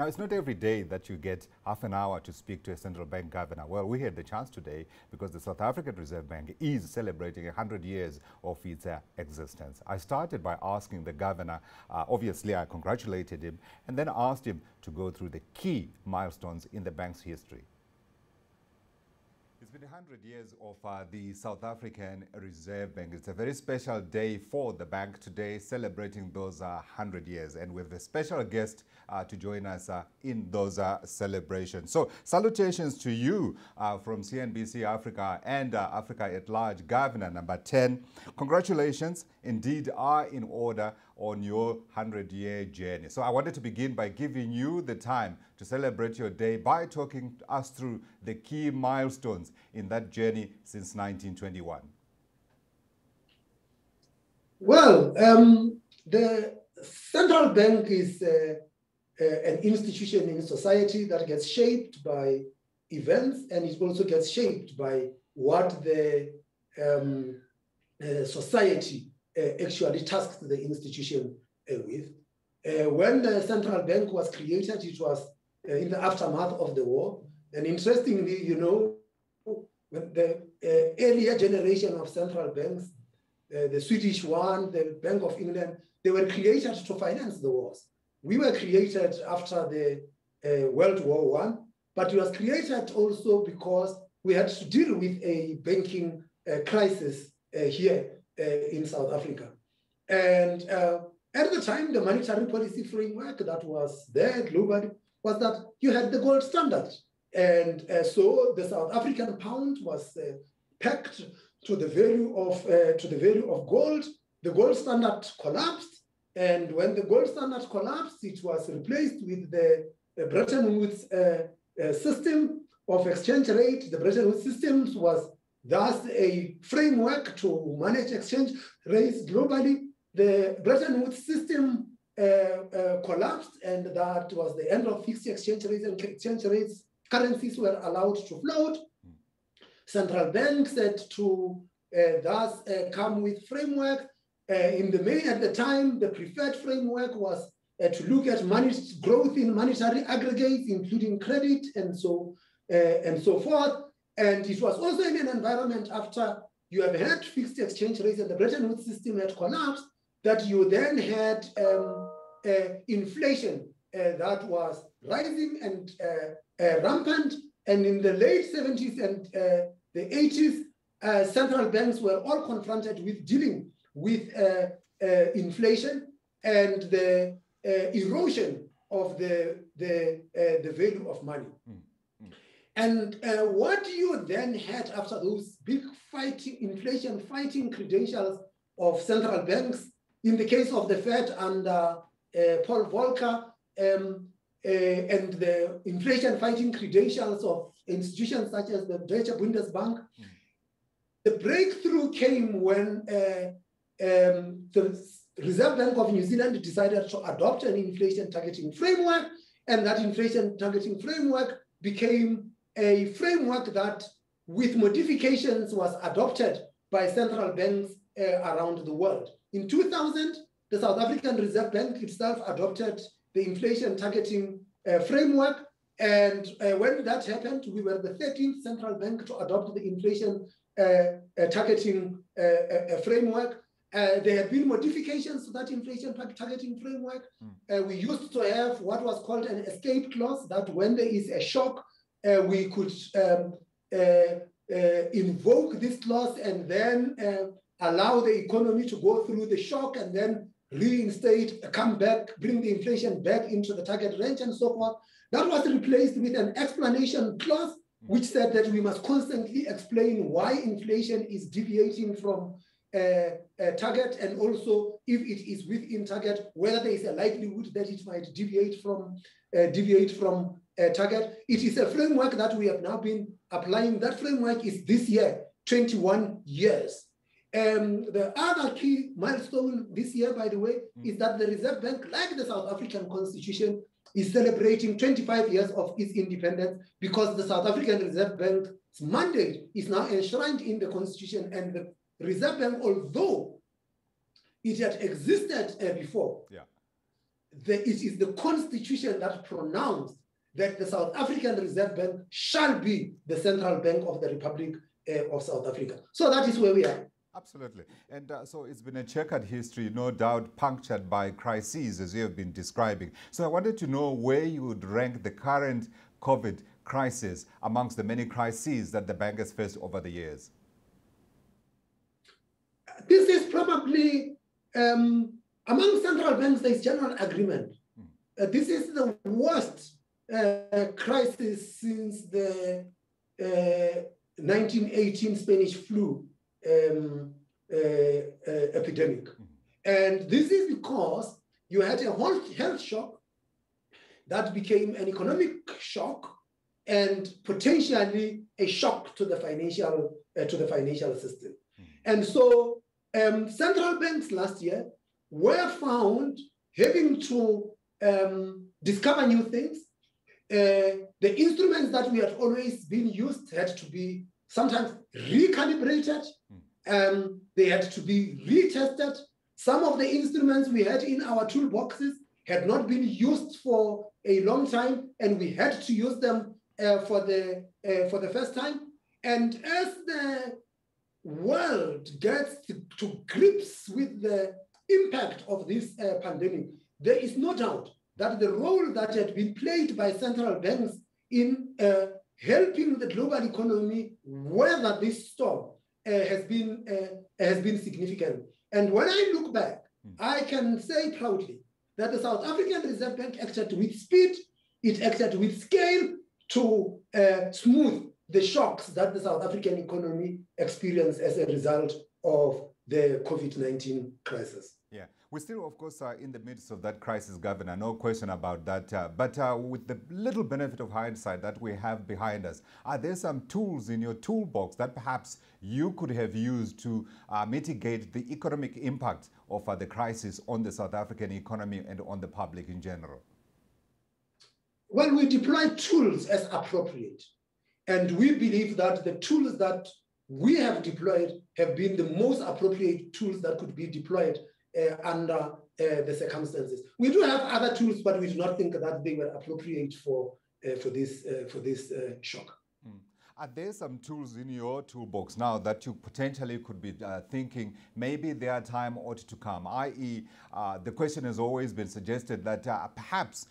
Now, it's not every day that you get half an hour to speak to a central bank governor. Well, we had the chance today because the South African Reserve Bank is celebrating 100 years of its uh, existence. I started by asking the governor, uh, obviously I congratulated him, and then asked him to go through the key milestones in the bank's history. It's been 100 years of uh, the South African Reserve Bank. It's a very special day for the bank today, celebrating those uh, 100 years. And with a special guest uh, to join us uh, in those uh, celebrations. So salutations to you uh, from CNBC Africa and Africa at Large, Governor number 10. Congratulations indeed are in order on your 100-year journey. So I wanted to begin by giving you the time to celebrate your day by talking us through the key milestones in that journey since 1921. Well, um, the central bank is uh, uh, an institution in society that gets shaped by events and it also gets shaped by what the um, uh, society actually tasked the institution uh, with. Uh, when the central bank was created, it was in the aftermath of the war. And interestingly, you know, the earlier generation of central banks, the Swedish one, the Bank of England, they were created to finance the wars. We were created after the uh, World War One, but it was created also because we had to deal with a banking uh, crisis uh, here uh, in South Africa. And uh, at the time, the monetary policy framework that was there globally was that you had the gold standard. And uh, so the South African pound was pegged to the value of to the value of gold. The gold standard collapsed, and when the gold standard collapsed, it was replaced with the, the Bretton Woods uh, uh, system of exchange rate. The Bretton Woods system was Thus, a framework to manage exchange rates globally. The Bretton Woods system uh, uh, collapsed, and that was the end of fixed exchange rates and exchange rates. Currencies were allowed to float. Central banks had to uh, thus uh, come with framework. Uh, in the main, at the time, the preferred framework was uh, to look at managed growth in monetary aggregates, including credit and so and so forth. And it was also in an environment after you have had fixed exchange rates and the Bretton Woods system had collapsed, that you then had um, uh, inflation uh, that was rising and uh, uh rampant. And in the late 70s and uh, the 80s, uh, central banks were all confronted with dealing with inflation and the erosion of the, the, the value of money. Mm. And uh, what you then had after those big fighting, inflation fighting credentials of central banks, in the case of the Fed under uh, Paul Volcker, um, uh, and the inflation fighting credentials of institutions such as the Deutsche Bundesbank, mm. the breakthrough came when uh, um, the Reserve Bank of New Zealand decided to adopt an inflation targeting framework, and that inflation targeting framework became a framework that, with modifications, was adopted by central banks uh, around the world. In 2000, the South African Reserve Bank itself adopted the inflation targeting uh, framework. And uh, when that happened, we were the 13th central bank to adopt the inflation uh, uh, targeting uh, framework. there have been modifications to that inflation targeting framework. Mm. we used to have what was called an escape clause that when there is a shock uh, we could um, uh, uh, invoke this loss and then allow the economy to go through the shock and then reinstate, come back, bring the inflation back into the target range and so forth. That was replaced with an explanation clause which said that we must constantly explain why inflation is deviating from uh, a target and also if it is within target, whether there is a likelihood that it might deviate from uh, deviate from uh, target. It is a framework that we have now been applying. That framework is this year, 21 years. Um, the other key milestone this year, by the way, mm. is that the Reserve Bank, like the South African Constitution, is celebrating 25 years of its independence because the South African Reserve Bank's mandate is now enshrined in the Constitution. And the Reserve Bank, although it had existed uh, before, yeah the, it is the constitution that pronounced that the South African Reserve Bank shall be the central bank of the Republic uh, of South Africa. So that is where we are. Absolutely. And uh, so it's been a checkered history, no doubt punctured by crises, as you have been describing. So I wanted to know where you would rank the current COVID crisis amongst the many crises that the bank has faced over the years. This is probably, um, among central banks, there's general agreement. Hmm. Uh, this is the worst uh, crisis since the 1918 uh, Spanish flu um, uh, uh, epidemic. Mm-hmm. And this is because you had a whole health shock that became an economic shock and potentially a shock to the financial uh, to the financial system. Mm-hmm. And so um, central banks last year were found having to um, discover new things. Uh, the instruments that we had always been used had to be sometimes recalibrated. Um, they had to be retested. Some of the instruments we had in our toolboxes had not been used for a long time, and we had to use them uh, for the uh, for the first time. And as the world gets to, to grips with the impact of this uh, pandemic, there is no doubt that the role that had been played by central banks in uh, helping the global economy weather this storm uh, has been uh, has been significant. And when I look back, mm. I can say proudly that the South African Reserve Bank acted with speed, it acted with scale to uh, smooth the shocks that the South African economy experienced as a result of the COVID 19 crisis. Yeah, we're still, of course, are in the midst of that crisis, Governor, no question about that. Uh, but uh, with the little benefit of hindsight that we have behind us, are there some tools in your toolbox that perhaps you could have used to uh, mitigate the economic impact of uh, the crisis on the South African economy and on the public in general? Well, we deploy tools as appropriate. And we believe that the tools that we have deployed have been the most appropriate tools that could be deployed uh, under uh, the circumstances. We do have other tools, but we do not think that they were appropriate for, uh, for this, for this shock. Are there some tools in your toolbox now that you potentially could be uh, thinking maybe their time ought to come? I.e., uh, the question has always been suggested that uh, perhaps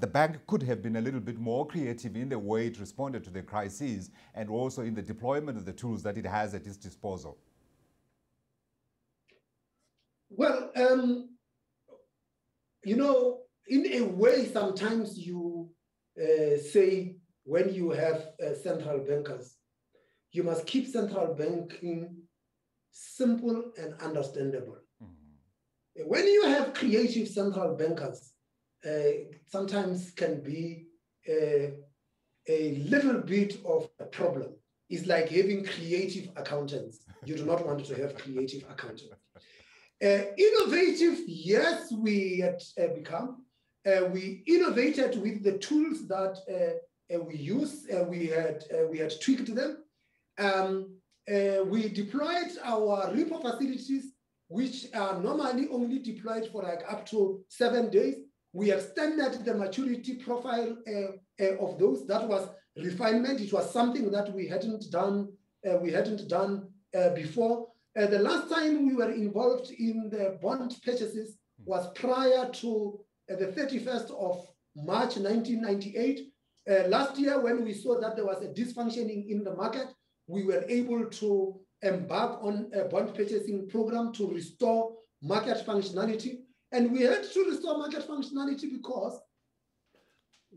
the bank could have been a little bit more creative in the way it responded to the crises and also in the deployment of the tools that it has at its disposal. Well, um, you know, in a way, sometimes you uh, say when you have uh, central bankers, you must keep central banking simple and understandable. Mm-hmm. When you have creative central bankers, uh, sometimes can be a, uh, a little bit of a problem. It's like having creative accountants. You do not want to have creative accountants. Uh, innovative, yes, we had uh, become. Uh, we innovated with the tools that uh, uh, we used, Uh, we had we had tweaked them. Um, we deployed our repo facilities, which are normally only deployed for like up to seven days. We extended the maturity profile of those. That was refinement. It was something that we hadn't done. we hadn't done before. Uh, the last time we were involved in the bond purchases was prior to uh, the 31st of March 1998. Uh, last year, when we saw that there was a dysfunctioning in the market, we were able to embark on a bond purchasing program to restore market functionality. And we had to restore market functionality because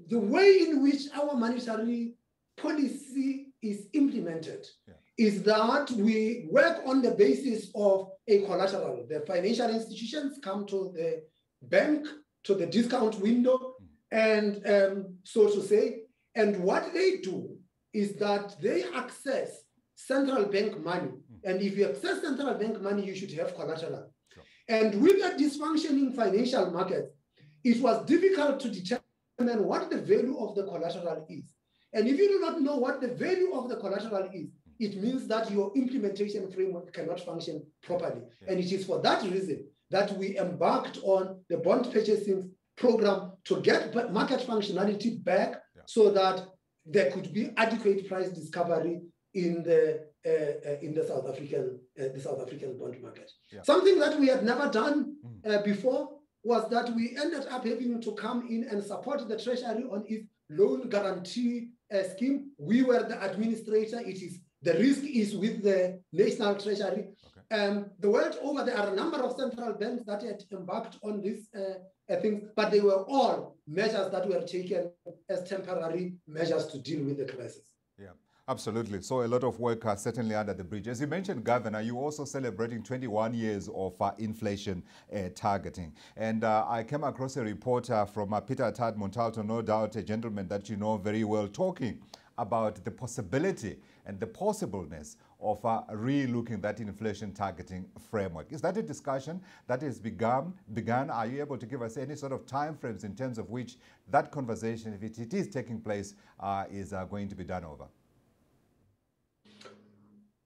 the way in which our monetary policy is implemented yeah is that we work on the basis of a collateral. The financial institutions come to the bank, to the discount window, and um, so to say. And what they do is that they access central bank money. And if you access central bank money, you should have collateral. Sure. And with a dysfunctioning financial market, it was difficult to determine what the value of the collateral is. And if you do not know what the value of the collateral is, it means that your implementation framework cannot function properly. Yeah. And it is for that reason that we embarked on the bond purchasing program to get market functionality back yeah. so that there could be adequate price discovery in the uh, uh, in the South African uh, the South African bond market. Yeah. Something that we had never done mm. uh, before was that we ended up having to come in and support the Treasury on its loan guarantee uh, scheme. We were the administrator. It is the risk is with the National Treasury. Okay. Um, the world over, there are a number of central banks that had embarked on this uh, thing, but they were all measures that were taken as temporary measures to deal with the crisis. Yeah. Absolutely. So a lot of work are certainly under the bridge. As you mentioned, Governor, you're also celebrating 21 years of uh, inflation uh, targeting. And uh, I came across a report uh, from uh, Peter Attard Montalto, no doubt a gentleman that you know very well, talking about the possibility and the possibleness of uh, re-looking that inflation targeting framework. Is that a discussion that has begun? Begun? Are you able to give us any sort of timeframes in terms of which that conversation, if it, it is taking place, uh, is uh, going to be done over?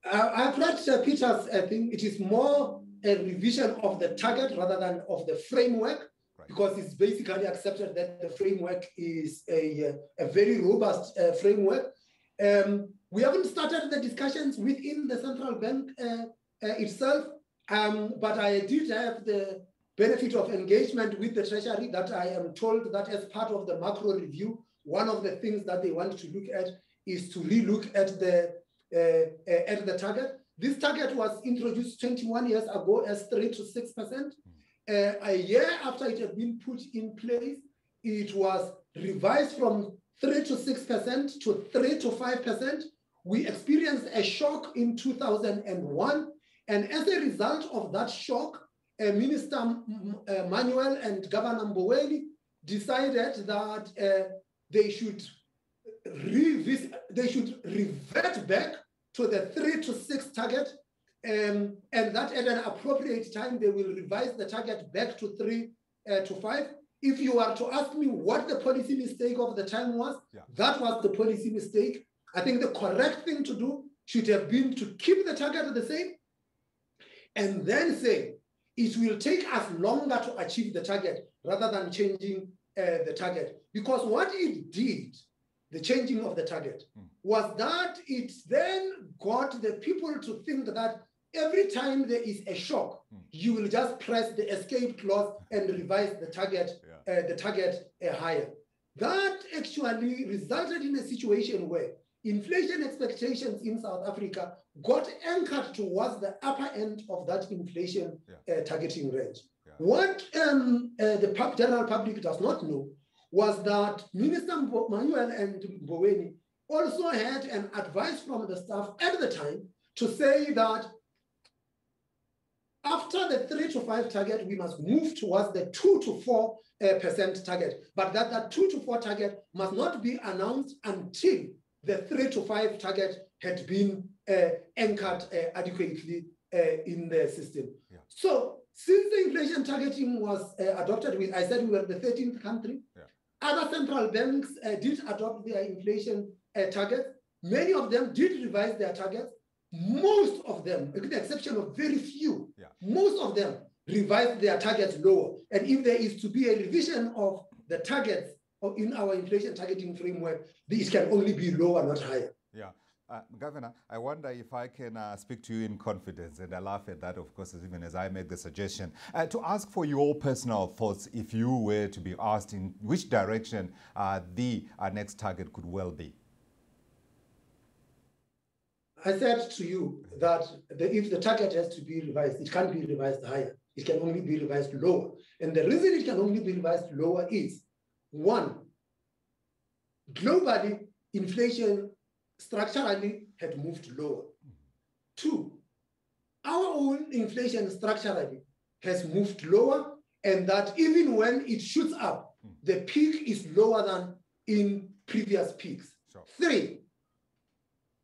I've read uh, Peter's, I think it is more a revision of the target rather than of the framework, right. because it's basically accepted that the framework is a, a very robust uh, framework. Um, we haven't started the discussions within the central bank uh, uh, itself, um, but I did have the benefit of engagement with the Treasury that I am told that as part of the macro review, one of the things that they want to look at is to relook at the uh, uh, at the target. This target was introduced 21 years ago as 3 to 6%. Uh, a year after it had been put in place, it was revised from 3 to 6% to 3 to 5%. We experienced a shock in 2001. And as a result of that shock, uh, Minister uh, Manuel and Governor Mboweni decided that uh, they should revisit, they should revert back to the three to six target, um, and that at an appropriate time, they will revise the target back to three uh, to five. If you are to ask me what the policy mistake of the time was, yeah. that was the policy mistake. I think the correct thing to do should have been to keep the target the same and then say it will take us longer to achieve the target rather than changing uh, the target. Because what it did the changing of the target, mm. was that it then got the people to think that every time there is a shock, mm. you will just press the escape clause and revise the target, yeah. uh, the target uh, higher. That actually resulted in a situation where inflation expectations in South Africa got anchored towards the upper end of that inflation yeah. uh, targeting range. Yeah. What um, uh, the general public does not know was that Minister Manuel and Mboweni also had an advice from the staff at the time to say that after the three to five target, we must move towards the two to four uh, percent target, but that that two to four target must not be announced until the three to five target had been uh, anchored uh, adequately uh, in the system. Yeah. So since the inflation targeting was adopted, we, I said we were the 13th country. Yeah. Other central banks did adopt their inflation targets. Many of them did revise their targets. Most of them, with the exception of very few, yeah. most of them revised their targets lower. And if there is to be a revision of the targets in our inflation targeting framework, this can only be lower, not higher. Yeah. Uh, Governor, I wonder if I can uh, speak to you in confidence, and I laugh at that, of course, even as I make the suggestion, uh, to ask for your personal thoughts if you were to be asked in which direction uh, the uh, next target could well be. I said to you that the, if the target has to be revised, it can't be revised higher. It can only be revised lower. And the reason it can only be revised lower is one, globally, inflation structurally had moved lower. Two, our own inflation structurally has moved lower, and that even when it shoots up, hmm. the peak is lower than in previous peaks. Sure. Three,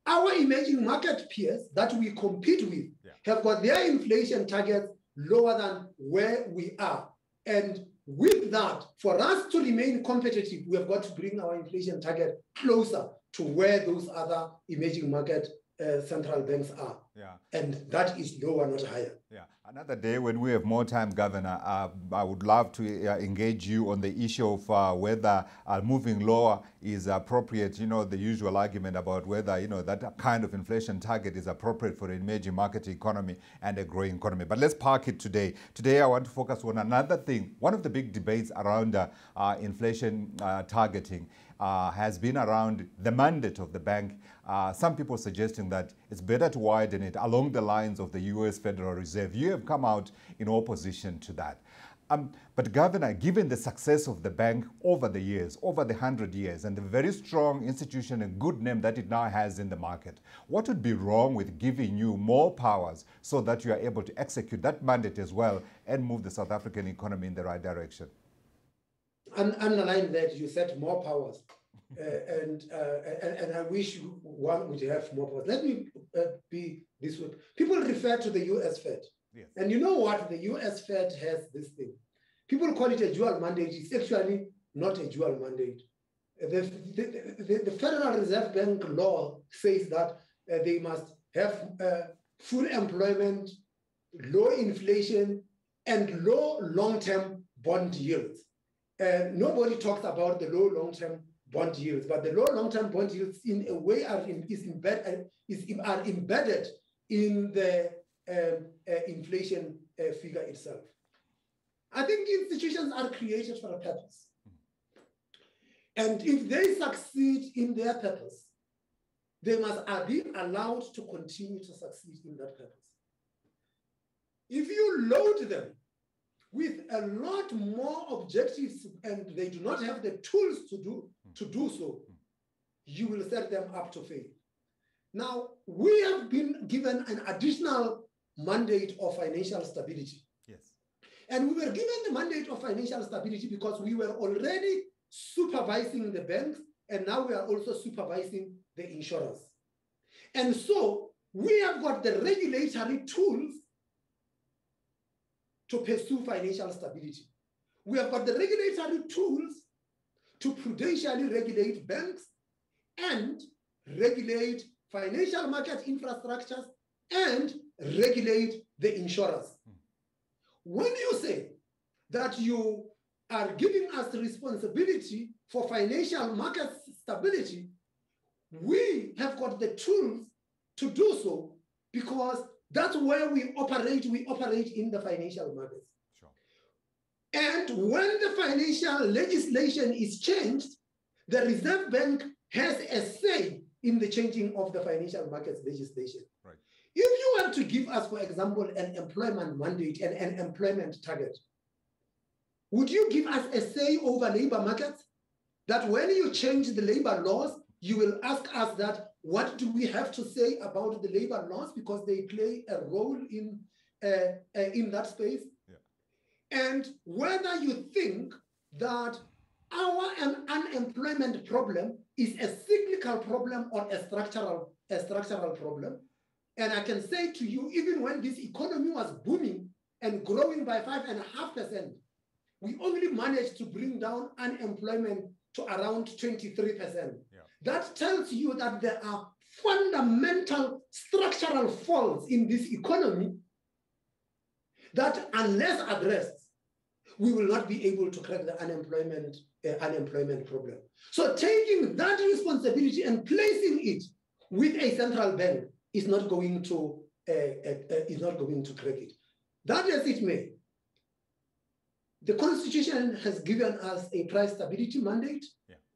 our emerging market peers that we compete with yeah. have got their inflation targets lower than where we are. And with that, for us to remain competitive, we have got to bring our inflation target closer to where those other emerging market uh, central banks are. Yeah. And that is lower, not higher. Yeah. Another day when we have more time, Governor, uh, I would love to uh, engage you on the issue of uh, whether uh, moving lower is appropriate. You know, the usual argument about whether, you know, that kind of inflation target is appropriate for an emerging market economy and a growing economy. But let's park it today. Today, I want to focus on another thing. One of the big debates around uh, uh, inflation targeting uh, has been around the mandate of the bank. Uh, some people suggesting that it's better to widen it along the lines of the US Federal Reserve. You have come out in opposition to that. Um, but Governor, given the success of the bank over the years, over the 100 years, and the very strong institution and good name that it now has in the market, what would be wrong with giving you more powers so that you are able to execute that mandate as well and move the South African economy in the right direction? Un- underline that you said more powers. Uh, and, uh, and, and I wish one would have more powers. Let me uh, be this way. People refer to the U.S. Fed, yes. and you know what? The U.S. Fed has this thing. People call it a dual mandate. It's actually not a dual mandate. The, the, the, the Federal Reserve Bank law says that uh, they must have uh, full employment, low inflation, and low long-term bond yields. Uh, nobody talks about the low long-term bond yields, but the low long-term bond yields in a way are, in, is, embed, uh, is, are embedded in the um, uh, inflation uh, figure itself. I think institutions are created for a purpose. And if they succeed in their purpose, they must be allowed to continue to succeed in that purpose. If you load them with a lot more objectives and they do not have the tools to do, to do so, you will set them up to fail. Now, we have been given an additional mandate of financial stability. Yes. And we were given the mandate of financial stability because we were already supervising the banks and now we are also supervising the insurance. And so we have got the regulatory tools to pursue financial stability. We have got the regulatory tools to prudentially regulate banks and regulate financial market infrastructures and regulate the insurers. When you say that you are giving us responsibility for financial market stability, we have got the tools to do so because that's where we operate. We operate in the financial markets. Sure. And when the financial legislation is changed, the Reserve Bank has a say in the changing of the financial markets legislation. Right. If you want to give us, for example, an employment mandate and an employment target, would you give us a say over labor markets? That when you change the labor laws, you will ask us that what do we have to say about the labor laws because they play a role in uh, uh, in that space yeah. and whether you think that our un- unemployment problem is a cyclical problem or a structural a structural problem and i can say to you even when this economy was booming and growing by five and a half percent we only managed to bring down unemployment to around 23%. Yeah. That tells you that there are fundamental structural faults in this economy that, unless addressed, we will not be able to crack the unemployment, uh, unemployment problem. So taking that responsibility and placing it with a central bank is not going to uh, uh, is not going to crack it. That as it may, the Constitution has given us a price stability mandate.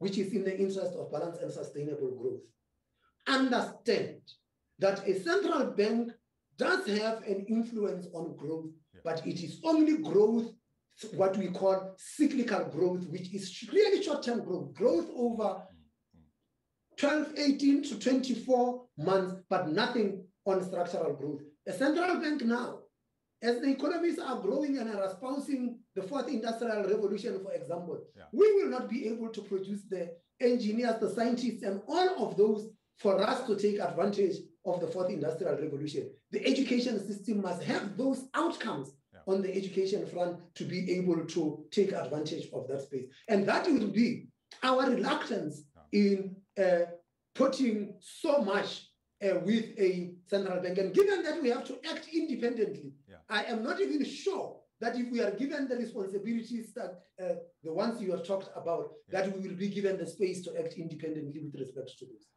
Which is in the interest of balanced and sustainable growth. Understand that a central bank does have an influence on growth, yeah. but it is only growth, what we call cyclical growth, which is really short term growth, growth over 12, 18 to 24 months, but nothing on structural growth. A central bank now as the economies are growing and are espousing the fourth industrial revolution, for example, yeah. we will not be able to produce the engineers, the scientists, and all of those for us to take advantage of the fourth industrial revolution. The education system must have those outcomes yeah. on the education front to be able to take advantage of that space. And that will be our reluctance yeah. in uh, putting so much uh, with a central bank. And given that we have to act independently. I am not even sure that if we are given the responsibilities that uh, the ones you have talked about, that we will be given the space to act independently with respect to this.